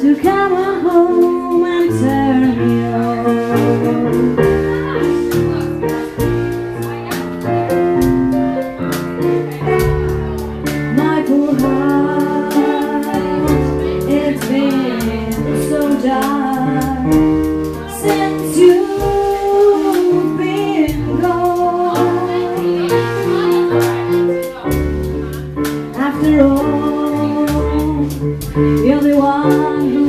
to come home and turn me on. My poor heart, it's been so dark since you've been gone. After all you're the one